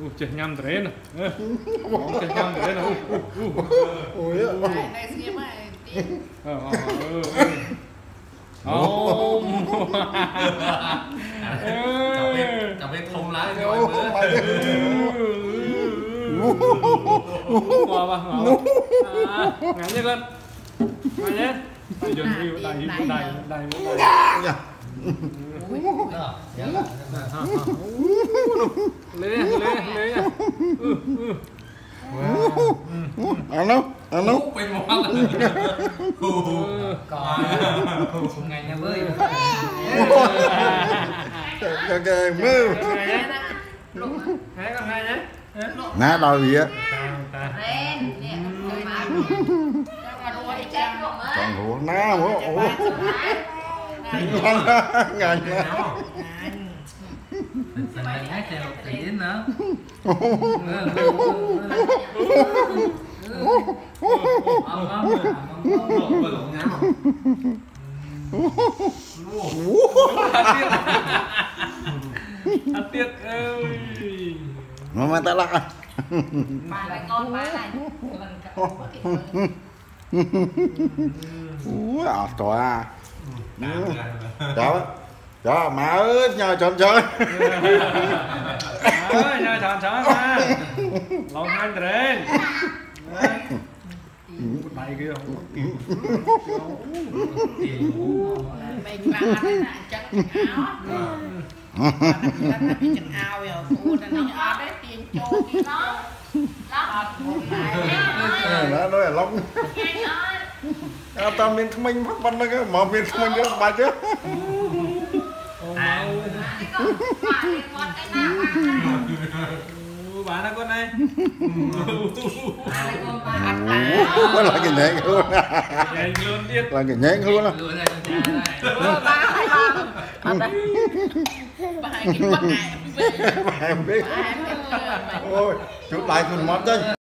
Ui, chết nhầm thế nè. Chết nhầm thế nè. Ui, ui, ui. Này, xem này Ờ, ờ, ờ, ờ Không Cà phê thông lá cho anh bữa. Ngồi bà, ngồi Ngắn nhất lên Ngắn nhất Đại dồn yêu, đại yêu, đại yêu, đại yêu Đại yêu Lê, lê, lê. Ừ, ừ. Wow. Ừ. Alo, alo. Bên ngày nhà bơi. Ok, move. Hai con hai nhé. Ná đau gì á? Còn hổ ná hổ ông lộn nhau ăn tiết ơi mà mà ta lạ bà lại con bà này ui à trời à trời Đó, má ơi, nhờ chọn chơi Má ơi, nhờ chọn chơi má Lòng anh trên Mày kia không? Mình bà thế là chân áo អត់ទៅចង្អោយគូតែនេះអត់ទេទាញចូលទីណោះឡោះអត់គូណាណាដល់ឡុងអត់តមានថ្មិញផងប៉ុណ្្នឹងមកមានថ្មិញក៏បាច់ទេ bà nó con đây là cái nhẹ luôn là cái nhẹ luôn á bà em biết ôi chụp lại thùng mập đây